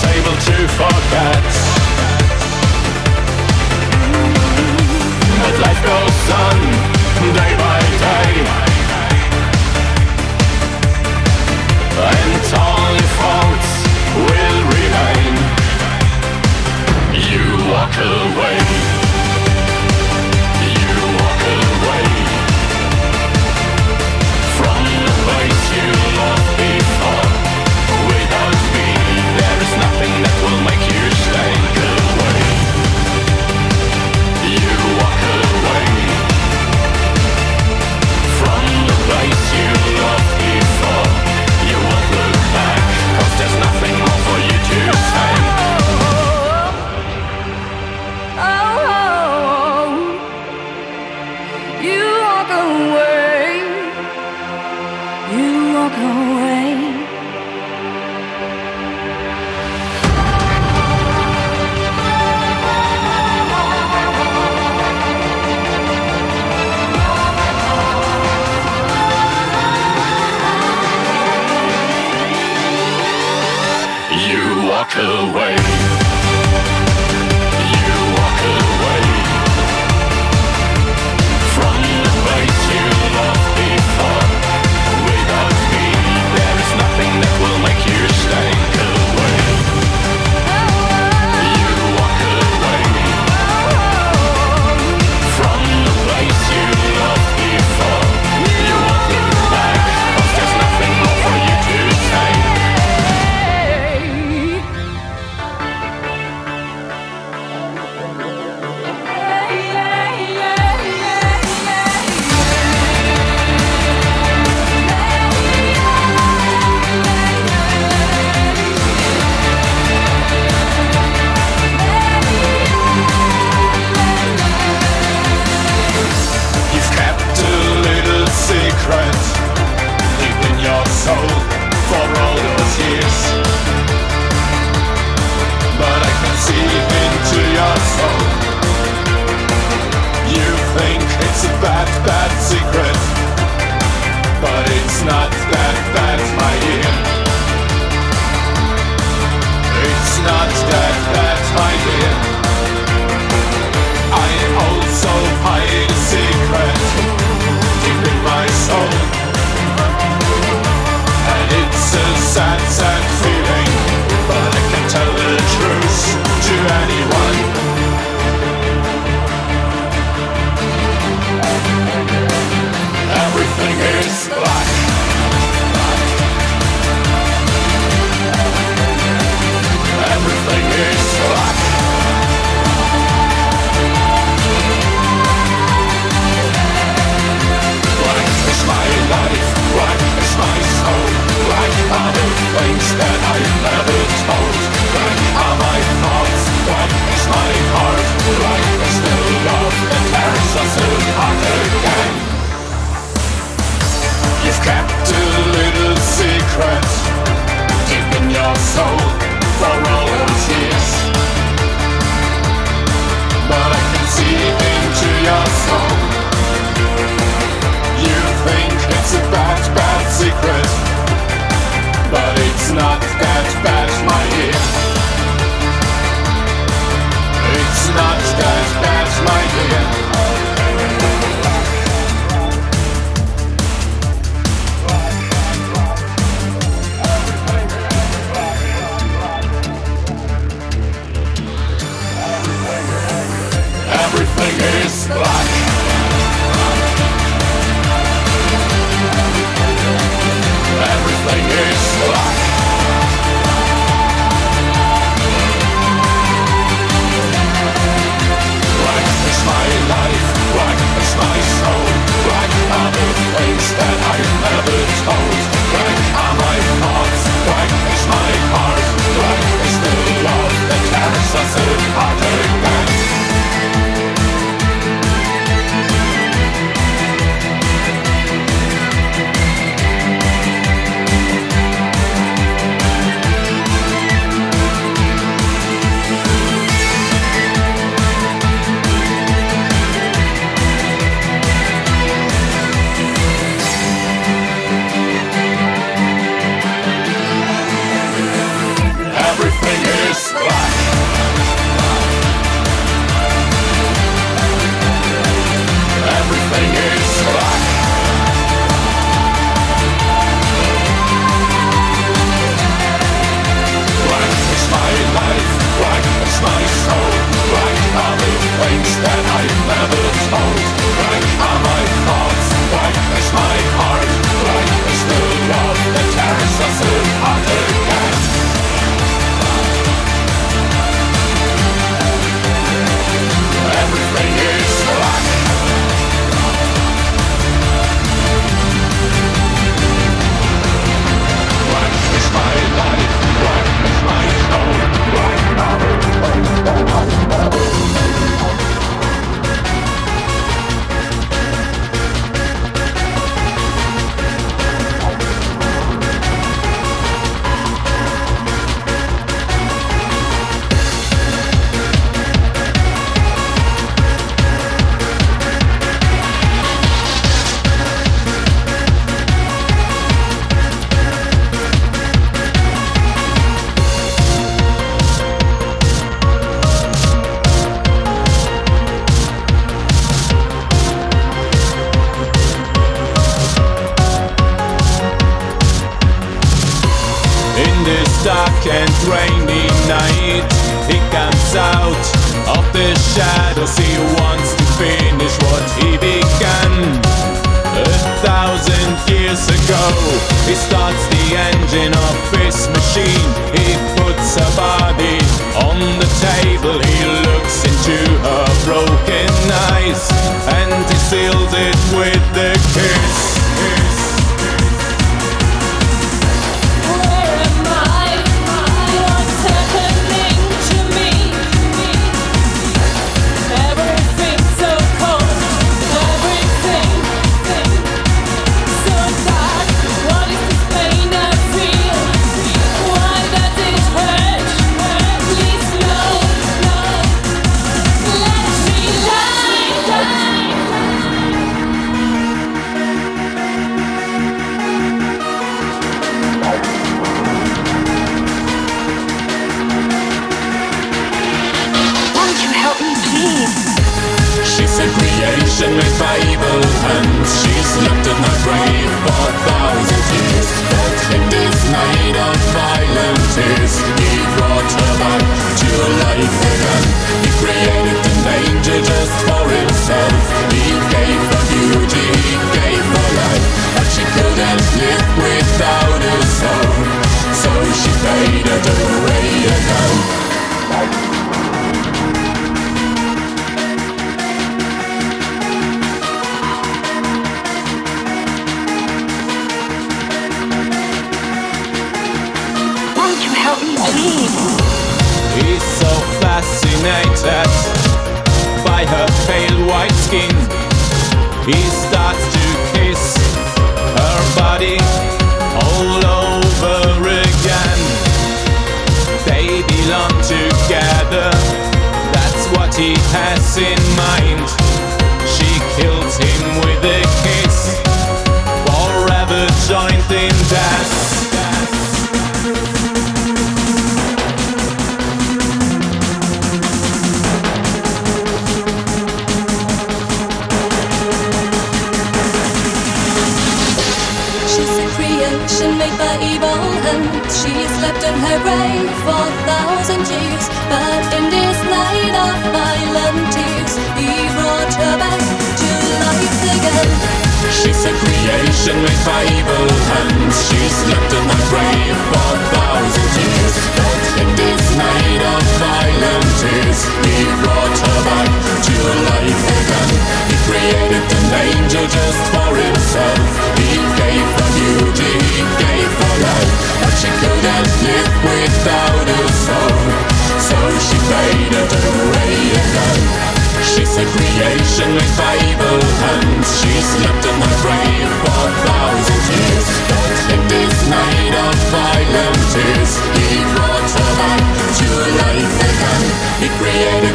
table to forget, But life goes on day by day. And all your faults will remain. You walk away.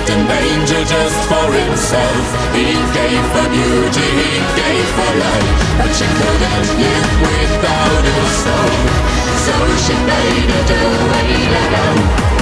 in danger just for himself. He gave for beauty, he gave for life, but she couldn't live without his soul. So she made it away alone.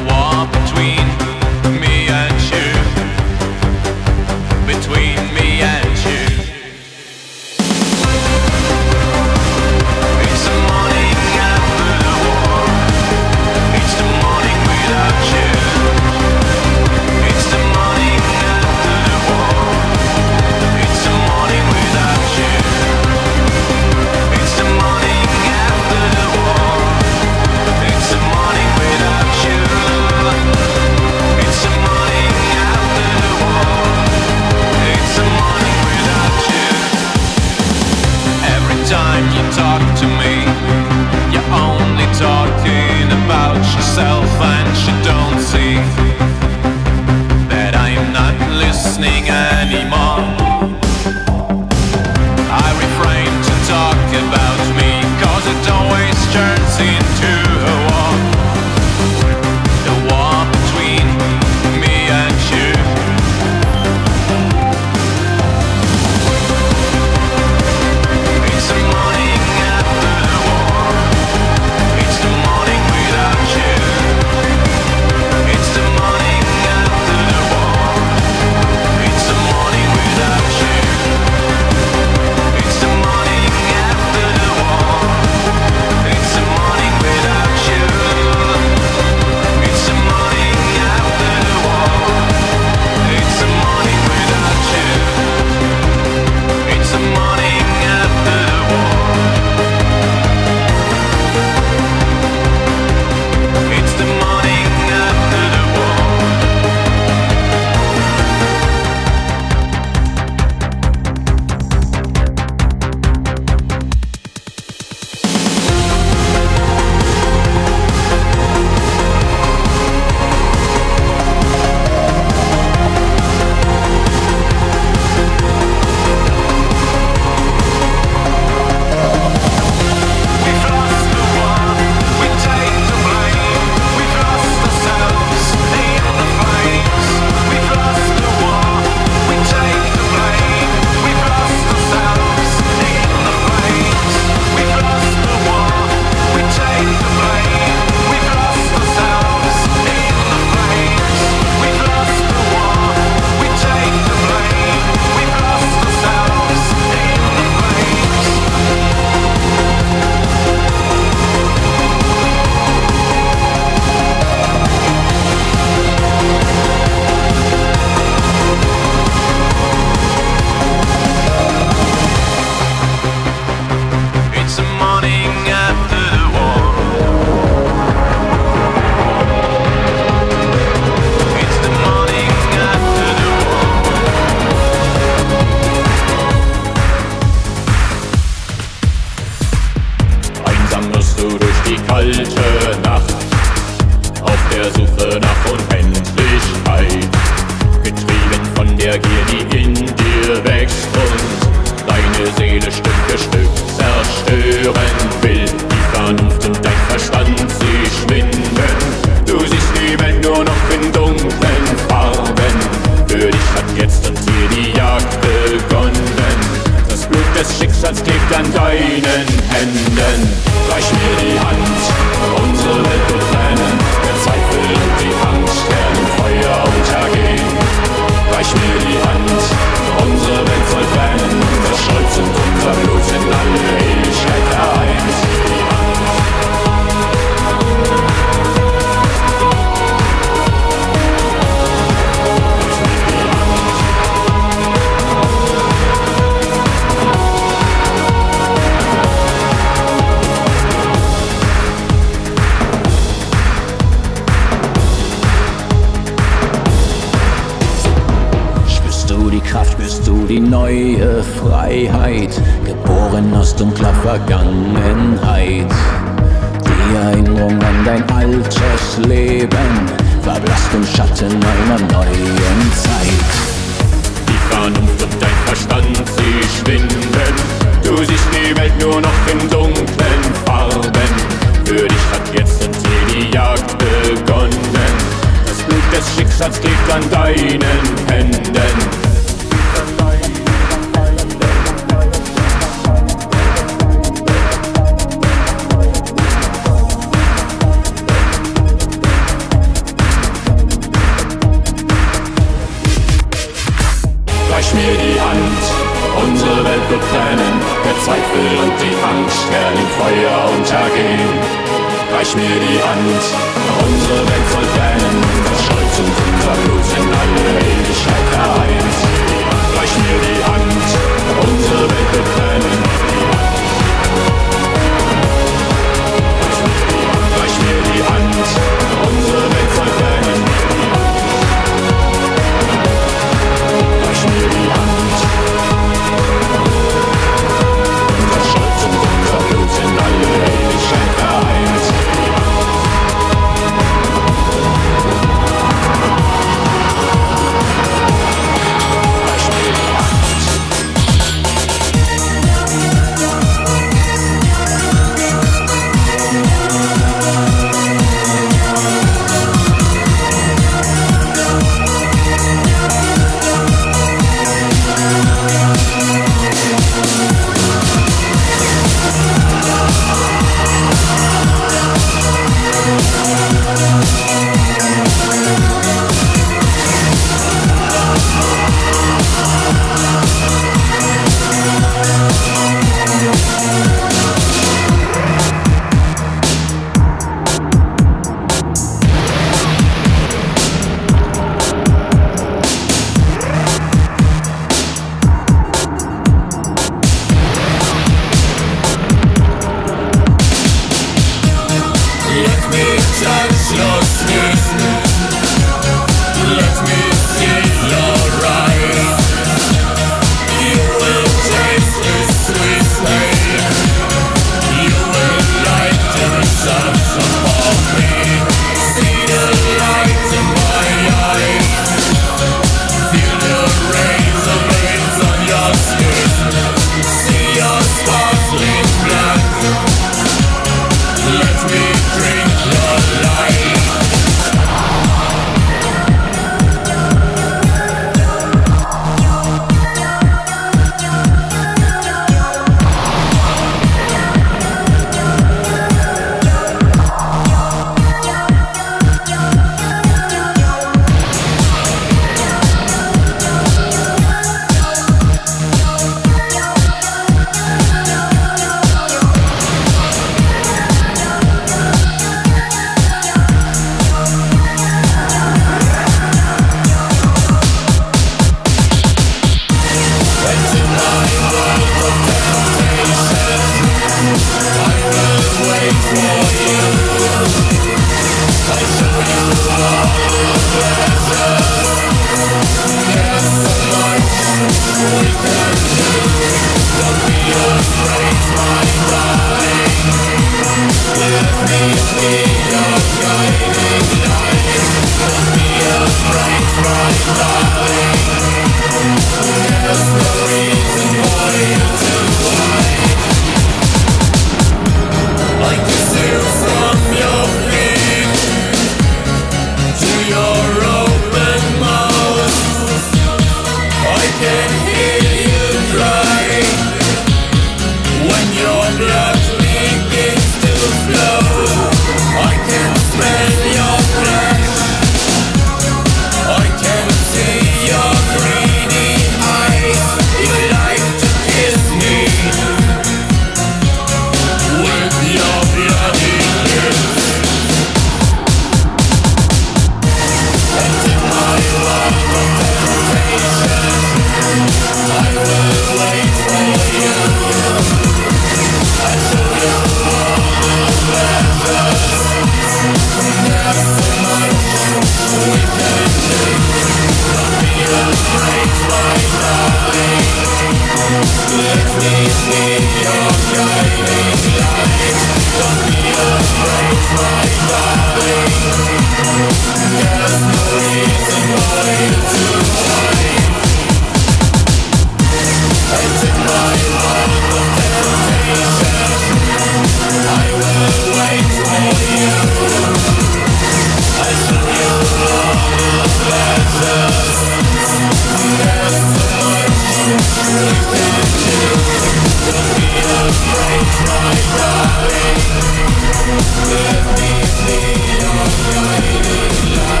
Let me be your guiding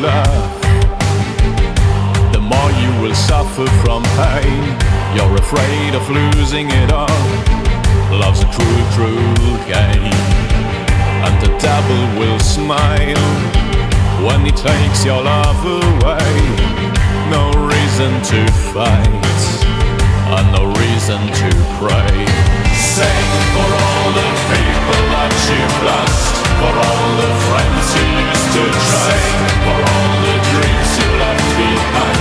love, the more you will suffer from pain. You're afraid of losing it all. Love's a cruel, cruel game, and the devil will smile when he takes your love away. No reason to fight, and no reason to pray say For all the people that you've lost For all the friends you used to trust For all the dreams you left behind.